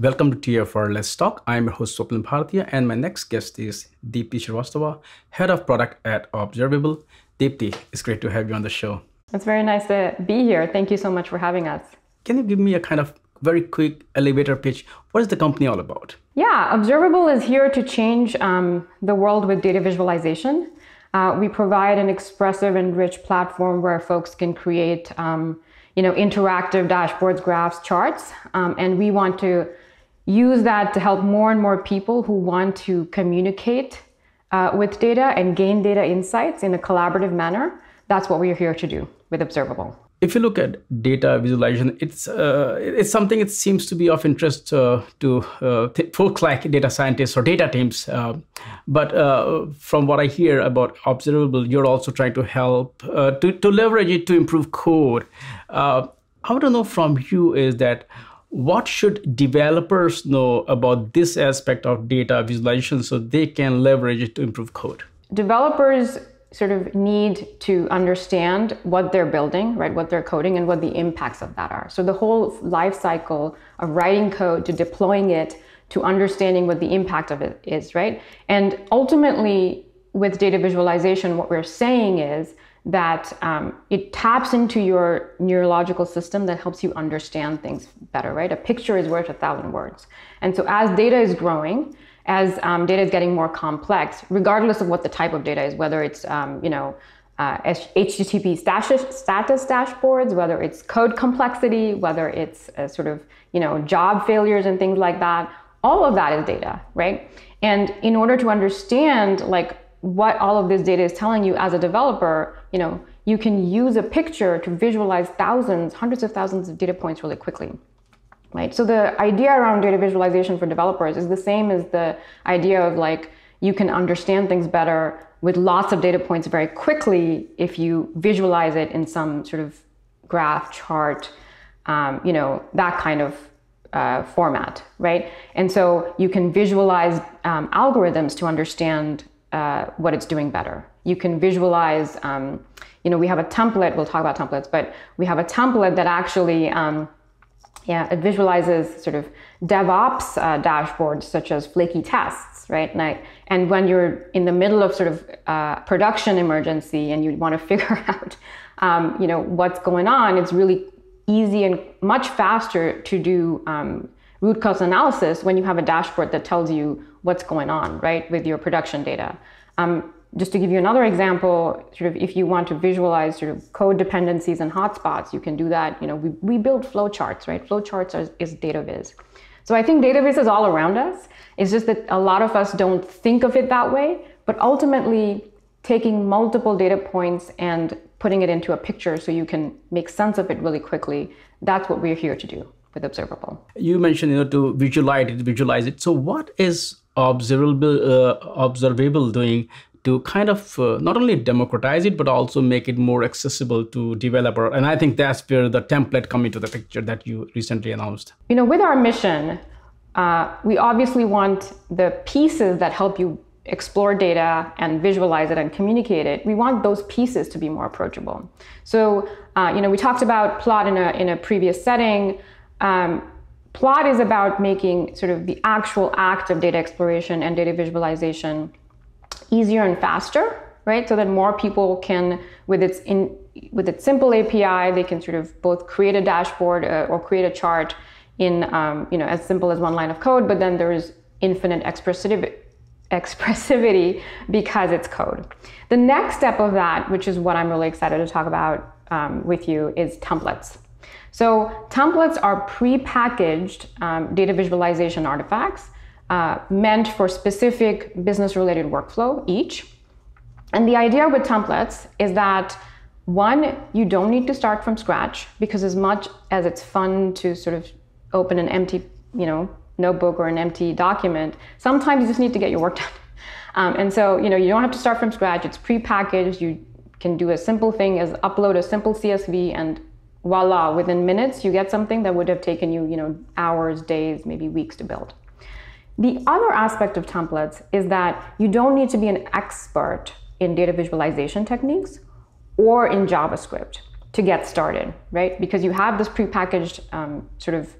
Welcome to TFiR Let's Talk. I'm your host Swapnil Bhartiya, and my next guest is Deepti Srivastava, Head of Product at Observable. Deepti, it's great to have you on the show. It's very nice to be here. Thank you so much for having us. Can you give me a kind of very quick elevator pitch? What is the company all about? Yeah, Observable is here to change um, the world with data visualization. Uh, we provide an expressive and rich platform where folks can create, um, you know, interactive dashboards, graphs, charts, um, and we want to use that to help more and more people who want to communicate uh, with data and gain data insights in a collaborative manner. That's what we're here to do with Observable if you look at data visualization, it's uh, it's something that seems to be of interest uh, to uh, folks like data scientists or data teams. Uh, but uh, from what I hear about observable, you're also trying to help uh, to to leverage it to improve code. I want to know from you is that what should developers know about this aspect of data visualization so they can leverage it to improve code? Developers sort of need to understand what they're building, right? What they're coding and what the impacts of that are. So the whole life cycle of writing code to deploying it to understanding what the impact of it is, right? And ultimately, with data visualization, what we're saying is that um, it taps into your neurological system that helps you understand things better, right? A picture is worth a thousand words. And so as data is growing, as um, data is getting more complex, regardless of what the type of data is, whether it's um, you know uh, HTTP status, status dashboards, whether it's code complexity, whether it's uh, sort of you know job failures and things like that. All of that is data, right? And in order to understand like what all of this data is telling you as a developer, you know, you can use a picture to visualize thousands, hundreds of thousands of data points really quickly right? So the idea around data visualization for developers is the same as the idea of like you can understand things better with lots of data points very quickly if you visualize it in some sort of graph chart, um, you know, that kind of uh, format, right? And so you can visualize um, algorithms to understand uh, what it's doing better. You can visualize, um, you know, we have a template, we'll talk about templates, but we have a template that actually um, yeah, it visualizes sort of DevOps uh, dashboards such as flaky tests, right? And, I, and, when you're in the middle of sort of uh, production emergency and you want to figure out, um, you know, what's going on, it's really easy and much faster to do um, root cause analysis when you have a dashboard that tells you what's going on, right, with your production data. Um, just to give you another example, sort of if you want to visualize sort of code dependencies and hotspots, you can do that. You know, we, we build flowcharts, right? Flowcharts is data viz. So I think data viz is all around us. It's just that a lot of us don't think of it that way. But ultimately, taking multiple data points and putting it into a picture so you can make sense of it really quickly, that's what we're here to do with Observable. You mentioned, you know, to visualize it, visualize it. So what is observable uh, observable doing to kind of uh, not only democratize it but also make it more accessible to developer and i think that's where the template come into the picture that you recently announced you know with our mission uh, we obviously want the pieces that help you explore data and visualize it and communicate it we want those pieces to be more approachable so uh, you know we talked about plot in a, in a previous setting um, plot is about making sort of the actual act of data exploration and data visualization easier and faster, right? So that more people can, with its in with its simple API, they can sort of both create a dashboard uh, or create a chart in um, you know as simple as one line of code. But then there is infinite expressivity expressivity because it's code. The next step of that, which is what I'm really excited to talk about um, with you, is templates. So templates are pre-packaged um, data visualization artifacts uh, meant for specific business related workflow each. And the idea with templates is that one, you don't need to start from scratch because as much as it's fun to sort of open an empty, you know, notebook or an empty document, sometimes you just need to get your work done. Um, and so, you know, you don't have to start from scratch. It's pre-packaged. You can do a simple thing as upload a simple CSV and voila, within minutes, you get something that would have taken you, you know, hours, days, maybe weeks to build. The other aspect of templates is that you don't need to be an expert in data visualization techniques or in JavaScript to get started, right? Because you have this prepackaged um, sort of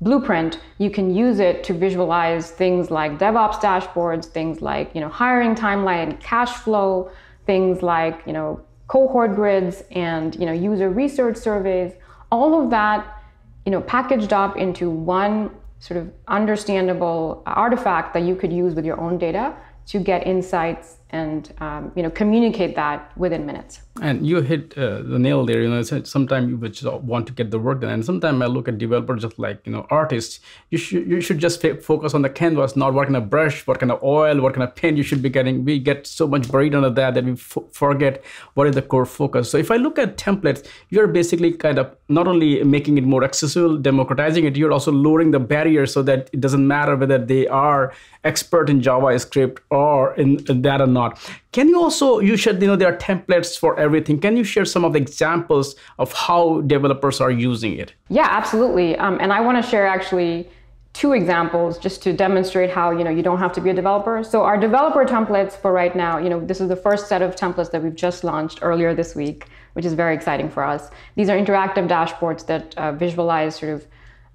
blueprint, you can use it to visualize things like DevOps dashboards, things like you know hiring timeline, cash flow, things like you know cohort grids and you know user research surveys. All of that you know packaged up into one sort of understandable artifact that you could use with your own data to get insights and um, you know communicate that within minutes. And you hit uh, the nail there. You know, sometimes you just want to get the work done, and sometimes I look at developers just like you know artists. You should you should just focus on the canvas, not what kind of brush, what kind of oil, what kind of paint you should be getting. We get so much buried under that that we forget what is the core focus. So if I look at templates, you're basically kind of not only making it more accessible, democratizing it, you're also lowering the barrier so that it doesn't matter whether they are expert in JavaScript or in that or not. Can you also, you said, you know, there are templates for everything. Can you share some of the examples of how developers are using it? Yeah, absolutely. Um, and I want to share actually two examples just to demonstrate how you know you don't have to be a developer. So our developer templates for right now, you know, this is the first set of templates that we've just launched earlier this week, which is very exciting for us. These are interactive dashboards that uh, visualize sort of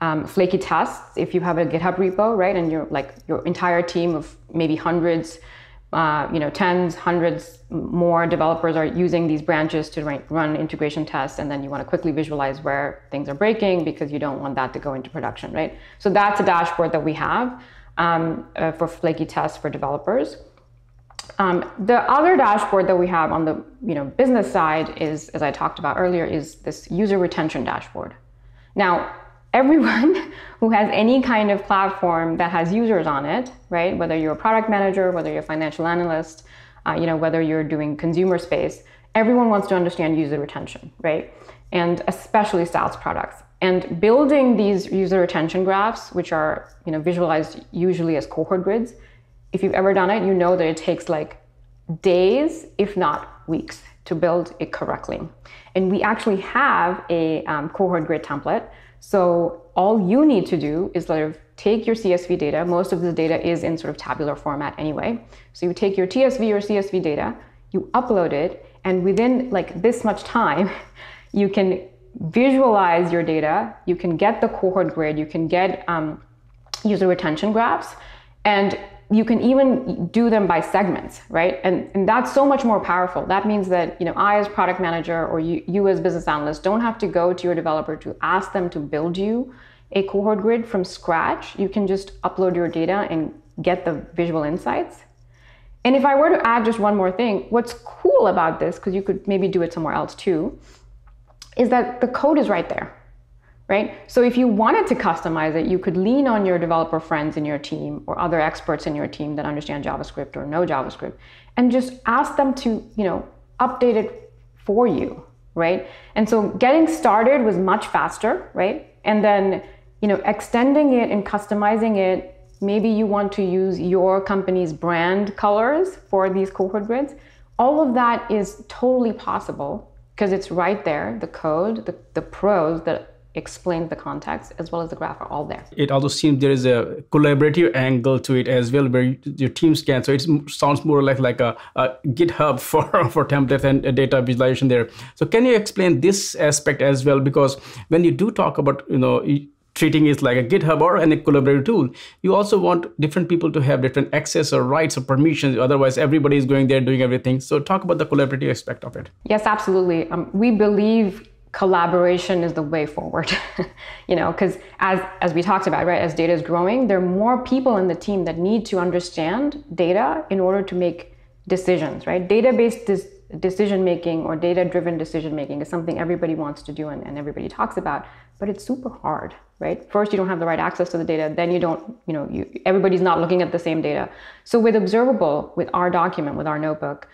um, flaky tests. If you have a GitHub repo, right, and you're like your entire team of maybe hundreds uh, you know, tens, hundreds more developers are using these branches to run integration tests, and then you want to quickly visualize where things are breaking because you don't want that to go into production, right? So that's a dashboard that we have um, uh, for flaky tests for developers. Um, the other dashboard that we have on the you know business side is, as I talked about earlier, is this user retention dashboard. Now, everyone who has any kind of platform that has users on it, right? Whether you're a product manager, whether you're a financial analyst, uh, you know, whether you're doing consumer space, everyone wants to understand user retention, right? And especially SaaS products. And building these user retention graphs, which are you know visualized usually as cohort grids, if you've ever done it, you know that it takes like days, if not weeks, to build it correctly. And we actually have a um, cohort grid template so all you need to do is sort of take your CSV data. Most of the data is in sort of tabular format anyway. So you take your TSV or CSV data, you upload it, and within like this much time, you can visualize your data. You can get the cohort grid. You can get um, user retention graphs, and you can even do them by segments, right? And, and that's so much more powerful. That means that you know I as product manager or you, you as business analyst don't have to go to your developer to ask them to build you a cohort grid from scratch. You can just upload your data and get the visual insights. And if I were to add just one more thing, what's cool about this, because you could maybe do it somewhere else too, is that the code is right there right? So if you wanted to customize it, you could lean on your developer friends in your team or other experts in your team that understand JavaScript or know JavaScript and just ask them to, you know, update it for you, right? And so getting started was much faster, right? And then, you know, extending it and customizing it, maybe you want to use your company's brand colors for these cohort grids. All of that is totally possible because it's right there, the code, the, the prose that explains the context as well as the graph are all there. It also seems there is a collaborative angle to it as well, where your teams can. So it sounds more like like a, a GitHub for for templates and data visualization there. So can you explain this aspect as well? Because when you do talk about you know treating it like a GitHub or any collaborative tool, you also want different people to have different access or rights or permissions. Otherwise, everybody is going there doing everything. So talk about the collaborative aspect of it. Yes, absolutely. Um, we believe collaboration is the way forward you know because as as we talked about right as data is growing there are more people in the team that need to understand data in order to make decisions right? Database dis- decision making or data driven decision making is something everybody wants to do and, and everybody talks about but it's super hard right? First you don't have the right access to the data then you don't you know you, everybody's not looking at the same data. So with observable with our document with our notebook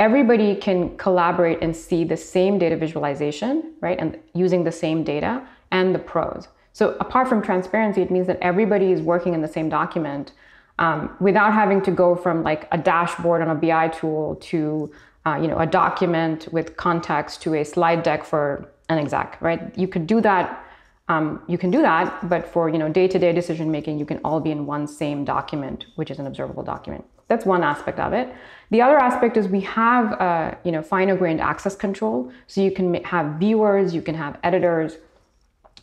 everybody can collaborate and see the same data visualization, right? And using the same data and the prose. So apart from transparency, it means that everybody is working in the same document um, without having to go from like a dashboard on a BI tool to uh, you know a document with context to a slide deck for an exec, right? You could do that. Um, you can do that, but for you know day-to-day decision making, you can all be in one same document, which is an observable document. That's one aspect of it. The other aspect is we have, uh, you know, finer grained access control. So you can have viewers, you can have editors,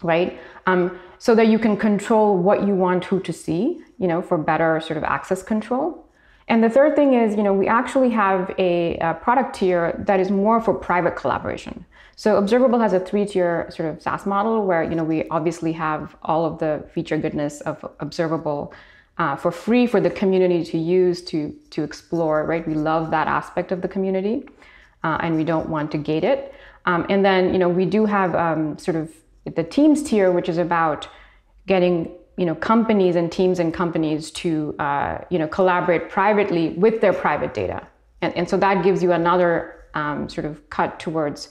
right? Um, so that you can control what you want who to see, you know, for better sort of access control. And the third thing is, you know, we actually have a, a product tier that is more for private collaboration. So Observable has a three-tier sort of SaaS model where, you know, we obviously have all of the feature goodness of Observable uh, for free for the community to use to to explore. Right, we love that aspect of the community, uh, and we don't want to gate it. Um, and then, you know, we do have um, sort of the teams tier, which is about getting you know companies and teams and companies to uh, you know collaborate privately with their private data, and and so that gives you another um, sort of cut towards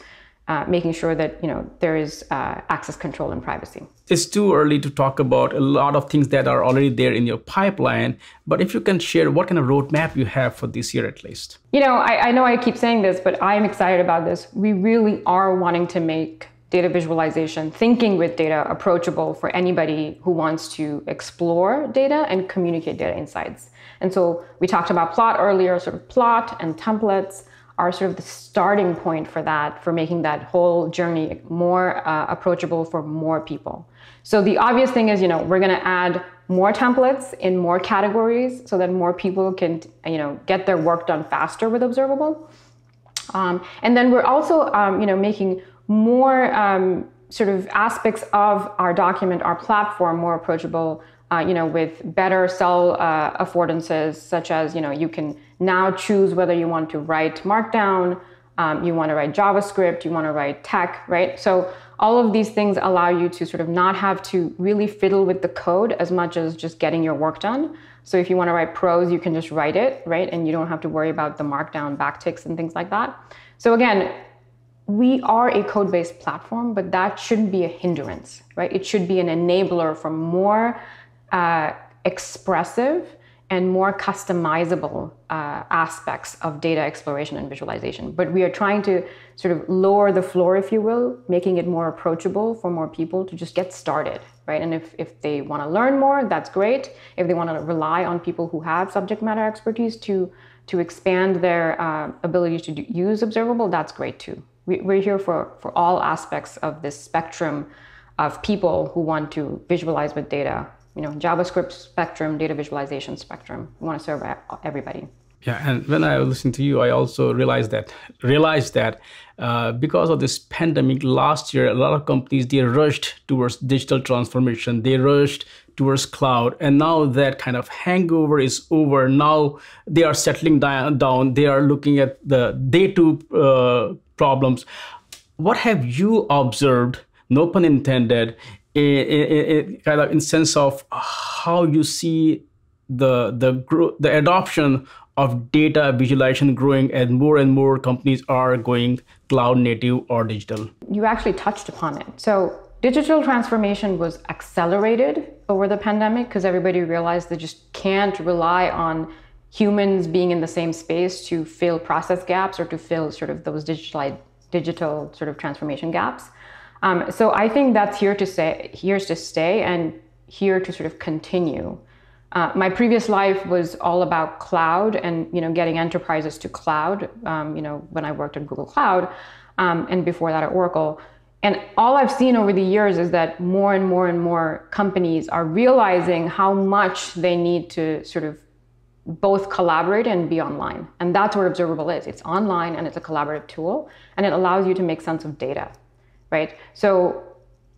uh, making sure that you know there is uh, access control and privacy. It's too early to talk about a lot of things that are already there in your pipeline, but if you can share what kind of roadmap you have for this year at least. You know, I, I know I keep saying this, but I'm excited about this. We really are wanting to make data visualization, thinking with data approachable for anybody who wants to explore data and communicate data insights. And so we talked about plot earlier, sort of plot and templates are sort of the starting point for that, for making that whole journey more uh, approachable for more people. So the obvious thing is, you know, we're going to add more templates in more categories so that more people can, you know, get their work done faster with Observable. Um, and then we're also, um, you know, making more um, sort of aspects of our document, our platform, more approachable. Uh, you know, with better cell uh, affordances, such as you know, you can now choose whether you want to write Markdown, um, you want to write JavaScript, you want to write TeX, right? So all of these things allow you to sort of not have to really fiddle with the code as much as just getting your work done. So if you want to write prose, you can just write it, right? And you don't have to worry about the markdown backticks and things like that. So again, we are a code-based platform, but that shouldn't be a hindrance, right? It should be an enabler for more uh, expressive and more customizable uh, aspects of data exploration and visualization. But we are trying to sort of lower the floor, if you will, making it more approachable for more people to just get started, right? And if, if they want to learn more, that's great. If they want to rely on people who have subject matter expertise to, to expand their uh, ability to do, use observable, that's great too. We, we're here for, for all aspects of this spectrum of people who want to visualize with data you know, JavaScript spectrum, data visualization spectrum. We want to serve everybody. Yeah, and when I was listening to you, I also realized that realized that uh, because of this pandemic last year, a lot of companies they rushed towards digital transformation. They rushed towards cloud, and now that kind of hangover is over. Now they are settling down. down. They are looking at the day two uh, problems. What have you observed? No pun intended in, kind of in sense of how you see the the the adoption of data visualization growing as more and more companies are going cloud native or digital. You actually touched upon it. So digital transformation was accelerated over the pandemic because everybody realized they just can't rely on humans being in the same space to fill process gaps or to fill sort of those digital digital sort of transformation gaps. Um, so I think that's here to stay, here to stay, and here to sort of continue. Uh, my previous life was all about cloud and you know getting enterprises to cloud. Um, you know when I worked at Google Cloud, um, and before that at Oracle. And all I've seen over the years is that more and more and more companies are realizing how much they need to sort of both collaborate and be online. And that's what Observable is. It's online and it's a collaborative tool, and it allows you to make sense of data right? So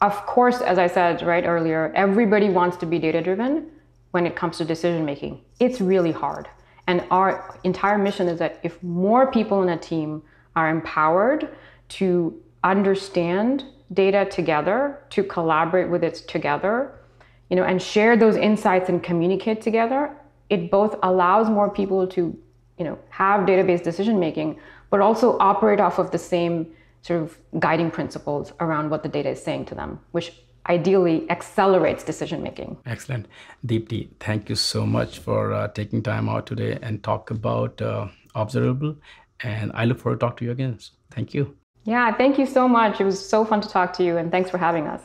of course, as I said right earlier, everybody wants to be data driven when it comes to decision making. It's really hard. And our entire mission is that if more people in a team are empowered to understand data together, to collaborate with it together, you know, and share those insights and communicate together, it both allows more people to, you know, have database decision making, but also operate off of the same sort of guiding principles around what the data is saying to them, which ideally accelerates decision making. Excellent. Deepti, thank you so much for uh, taking time out today and talk about uh, Observable. And I look forward to talk to you again. Thank you. Yeah, thank you so much. It was so fun to talk to you, and thanks for having us.